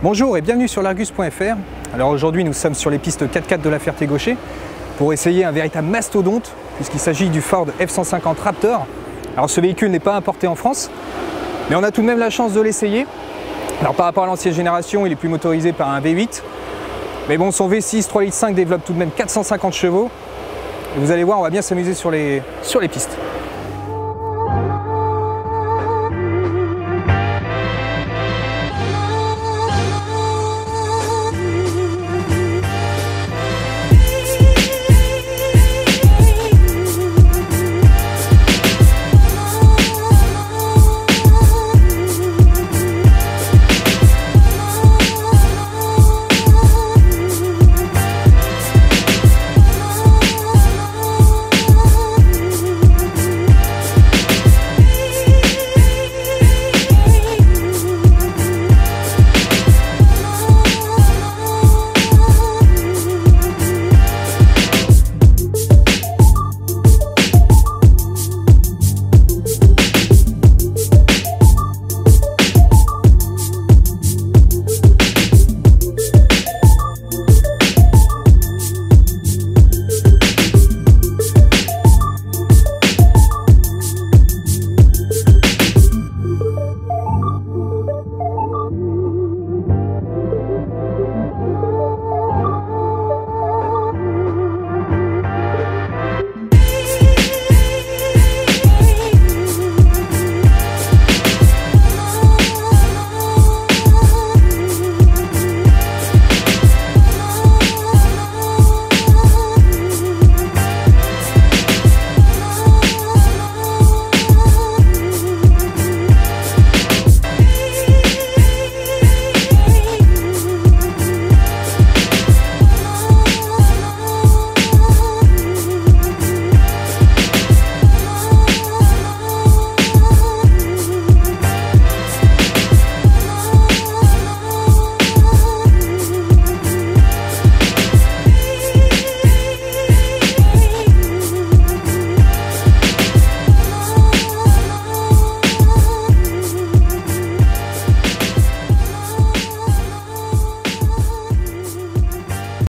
Bonjour et bienvenue sur l'Argus.fr. Alors aujourd'hui nous sommes sur les pistes 4x4 de la Ferté-Gaucher pour essayer un véritable mastodonte puisqu'il s'agit du Ford F-150 Raptor. Alors ce véhicule n'est pas importé en France mais on a tout de même la chance de l'essayer. Alors par rapport à l'ancienne génération il est plus motorisé par un V8 mais bon son V6 3.5 développe tout de même 450 chevaux et vous allez voir on va bien s'amuser sur les, sur les pistes.